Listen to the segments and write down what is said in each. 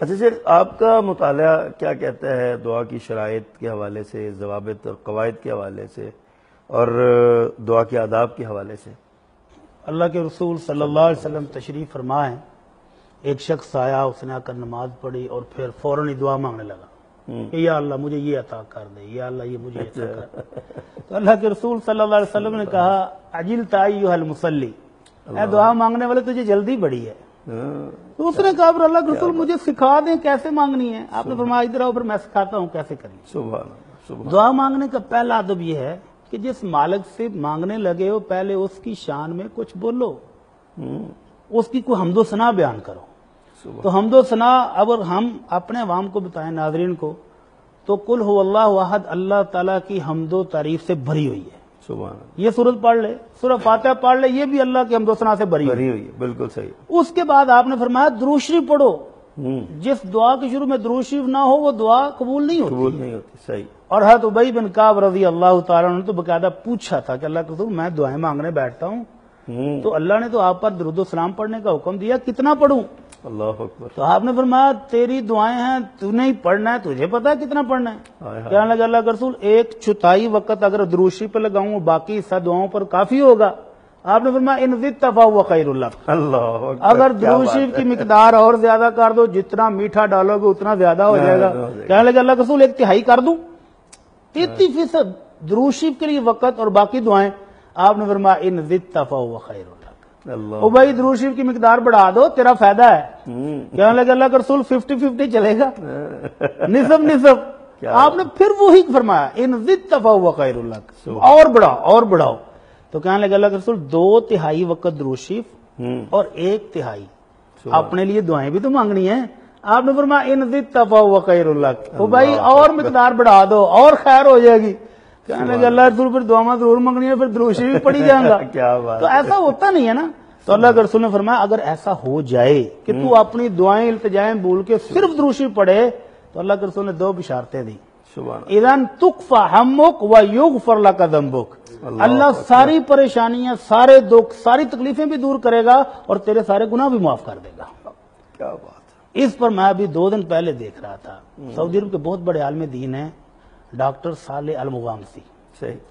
اچھا سر آپ کا مطالعہ کیا کہتا ہے دعا کی شرائط کے حوالے سے ضوابط اور قواعد کے حوالے سے اور دعا کے آداب کے حوالے سے؟ اللہ کے رسول صلی اللہ علیہ وسلم تشریف فرمائیں ایک شخص آیا اس نے آ کر نماز پڑھی اور پھر فوراً ہی دعا مانگنے لگا کہ یا اللہ مجھے یہ عطا کر دے یا اللہ یہ مجھے عطا کر دے۔ تو اللہ کے رسول صلی اللہ علیہ وسلم نے کہا عجل تائی المسلی اے دعا مانگنے والے تجھے جلدی بڑی ہے۔ تو اس نے کہا پھر اللہ کے رسول مجھے سکھا دیں کیسے مانگنی ہے؟ آپ نے فرمایا ادھر آؤ پھر میں سکھاتا ہوں کیسے سبحان دعا مانگنے کا پہلا ادب یہ ہے کہ جس مالک سے مانگنے لگے ہو پہلے اس کی شان میں کچھ بولو۔ اس کی کوئی حمد و ثنا بیان کرو۔ تو حمد و ثنا اگر ہم اپنے عوام کو بتائیں ناظرین کو تو کل ہو اللہ واحد اللہ تعالیٰ کی حمد و تعریف سے بھری ہوئی ہے۔ سبحان یہ سورت پڑھ لے سورہ فاتحہ پڑھ لے یہ بھی اللہ کی حمد و ثنا سے بھری ہوئی ہے بالکل صحیح۔ اس کے بعد آپ نے فرمایا دروشری پڑھو۔ جس دعا کے شروع میں دروشریف نہ ہو وہ دعا قبول نہیں ہوتی۔ قبول نہیں ہوتی صحیح۔ اور حضرت ابئی بن کعب رضی اللہ تعالیٰ نے تو باقاعدہ پوچھا تھا کہ اللہ کے رسول میں دعائیں مانگنے بیٹھتا ہوں۔ ہوں۔ تو اللہ نے تو آپ پر درود و سلام پڑھنے کا حکم دیا کتنا پڑھوں؟ اللہ اکبر۔ تو آپ نے فرمایا تیری دعائیں ہیں تو نے ہی پڑھنا ہے تجھے پتا ہے کتنا پڑھنا ہے؟ کہنے لگا اللہ کے رسول ایک چوتھائی وقت اگر دروشی پہ لگاؤں باقی حصہ دعاؤں پر کافی ہوگا۔ آپ نے فرمایا ان تفا ہوا خیر اللہ اللہ اگر کیا دروشی کی مقدار اور زیادہ کر دو جتنا میٹھا ڈالو گے اتنا زیادہ ہو جائے گا۔ کہنے لگا اللہ رسول ایک تہائی کر دوں؟ تینتیس فیصد دروشی کے لیے وقت اور باقی دعائیں۔ آپ نے فرمایا ان تفا ہوا خیر اللہ او بھائی دروشی کی مقدار بڑھا دو تیرا فائدہ ہے۔ کہنے لگا اللہ کا رسول ففٹی ففٹی چلے گا۔ نصف نصف۔ آپ نے پھر وہی فرمایا ان ضد تفا ہوا خیر اللہ اور بڑھاؤ اور بڑھاؤ۔ تو کہنے لگا اللہ کے رسول دو تہائی وقت دروشیف ہوں۔ اور ایک تہائی۔ اپنے لیے دعائیں بھی تو مانگنی ہیں۔ آپ نے فرمایا ان ضد تفا ہوا خیر اللہ۔ او بھائی اور مقدار بڑھا دو اور خیر ہو جائے گی۔ کہنے لگا اللہ رسول پھر دعا ضرور مانگنی ہے پھر دروشی بھی پڑھی جائیں گا۔ کیا بات تو ایسا ہوتا نہیں ہے نا۔ تو اللہ کے رسول نے فرمایا اگر ایسا ہو جائے کہ تو اپنی دعائیں التجائیں بول کے صرف دروشی پڑھے تو اللہ کے رسول نے دو بشارتیں دی۔ اذن تکفا ہمک و یغفر لک ذنبک۔ اللہ ساری پریشانیاں سارے دکھ ساری تکلیفیں بھی دور کرے گا اور تیرے سارے گناہ بھی معاف کر دے گا۔ کیا بات اس پر میں ابھی دو دن پہلے دیکھ رہا تھا۔ سعودی عرب کے بہت بڑے عالم دین ہیں۔ Doctor Saleh Al Maghamsi.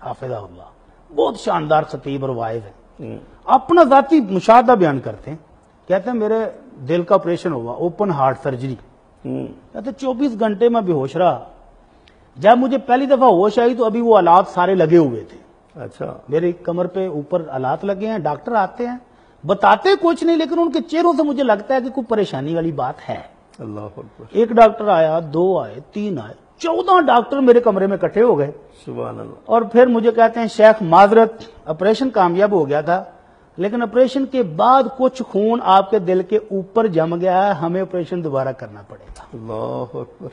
حافظہ اللہ. بہت شاندار خطیب اور ہے ہوں. اپنا ذاتی مشاہدہ بیان کرتے ہیں. کہتے ہیں میرے دل کا آپریشن ہوا اوپن ہارٹ سرجری کہتے چوبیس گھنٹے میں بے ہوش رہا. جب مجھے پہلی دفعہ ہوش آئی تو ابھی وہ آلات سارے لگے ہوئے تھے. اچھا. میری کمر پہ اوپر آلات لگے ہیں ڈاکٹر آتے ہیں. بتاتے کچھ نہیں لیکن ان کے چہروں سے مجھے لگتا ہے کہ کوئی پریشانی والی بات ہے۔ اللہ ایک ڈاکٹر آیا دو آئے تین آئے چودہ ڈاکٹر میرے کمرے میں اکٹھے ہو گئے۔ سبحان اللہ۔ اور پھر مجھے کہتے ہیں شیخ معذرت آپریشن کامیاب ہو گیا تھا۔ لیکن آپریشن کے بعد کچھ خون آپ کے دل کے اوپر جم گیا ہے ہمیں آپریشن دوبارہ کرنا پڑے گا۔ اللہ اکبر۔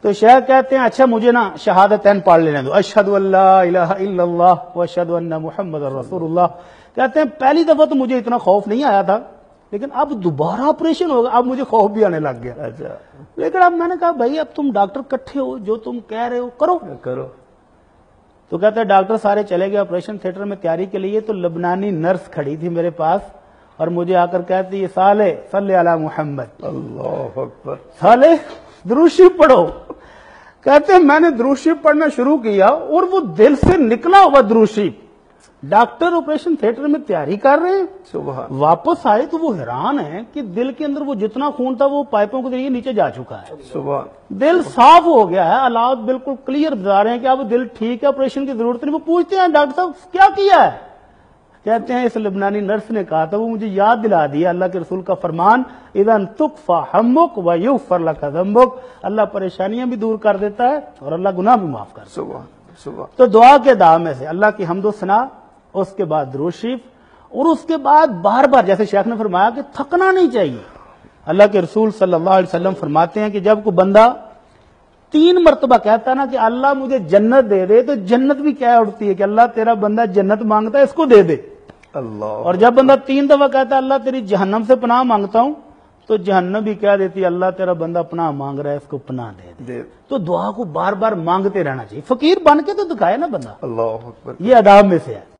تو شیخ کہتے ہیں اچھا مجھے نا شہادتین پڑھ لینے دو۔ اشہد اللہ الہ الا اللہ و اشہد ان محمد رسول اللہ۔ کہتے ہیں پہلی دفعہ تو مجھے اتنا خوف نہیں آیا تھا۔ لیکن اب دوبارہ آپریشن ہوگا اب مجھے خوف بھی آنے لگ گیا۔ اچھا۔ لیکن اب میں نے کہا بھائی اب تم ڈاکٹر کٹھے ہو جو تم کہہ رہے ہو کرو۔ کرو۔ تو کہتے ہیں ڈاکٹر سارے چلے گئے آپریشن تھیٹر میں تیاری کے لیے تو لبنانی نرس کھڑی تھی میرے پاس اور مجھے آ کر کہتی یہ سالے صلی علی محمد۔ اللہ اکبر۔ سالے دروشی پڑھو۔ کہتے ہیں میں نے دروشی پڑھنا شروع کیا اور وہ دل سے نکلا ہوا دروشی۔ ڈاکٹر آپریشن تھیٹر میں تیاری کر رہے ہیں۔ واپس آئے تو وہ حیران ہیں کہ دل کے اندر وہ جتنا خون تھا وہ پائپوں کے ذریعے نیچے جا چکا ہے۔ دل صاف ہو گیا ہے۔ حالات بالکل کلیئر بتا رہے ہیں کہ اب دل ٹھیک ہے آپریشن کی ضرورت نہیں۔ وہ پوچھتے ہیں ڈاکٹر صاحب کیا کیا ہے؟ کہتے ہیں اس لبنانی نرس نے کہا تھا وہ مجھے یاد دلا دیا اللہ کے رسول کا فرمان اذن تکفا ہمک و یغفر لک ذنبک اللہ پریشانیاں بھی دور کر دیتا ہے اور اللہ گناہ بھی معاف کر دیتا ہے۔ تو دعا کے دعا میں سے اللہ کی حمد و ثنا اس کے بعد درود شریف اور اس کے بعد بار بار جیسے شیخ نے فرمایا کہ تھکنا نہیں چاہیے۔ اللہ کے رسول صلی اللہ علیہ وسلم فرماتے ہیں کہ جب کوئی بندہ تین مرتبہ کہتا ہے نا کہ اللہ مجھے جنت دے دے تو جنت بھی کیا اٹھتی ہے کہ اللہ تیرا بندہ جنت مانگتا ہے اس کو دے دے۔ اللہ۔ اور جب بندہ تین دفعہ کہتا ہے اللہ تیری جہنم سے پناہ مانگتا ہوں تو جہنم بھی کہہ دیتی ہے اللہ تیرا بندہ پناہ مانگ رہا ہے اس کو پناہ دے دے۔ دے۔ تو دعا کو بار بار مانگتے رہنا چاہیے۔ فقیر بن کے تو دکھائے نا بندہ۔ اللہ یہ اداب میں سے ہے۔